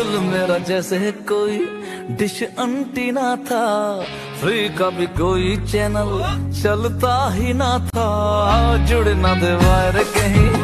दिल मेरा जैसे कोई डिश अंटीना था। फ्री का भी कोई चैनल चलता ही ना था। जुड़ ना दे वायर कहीं।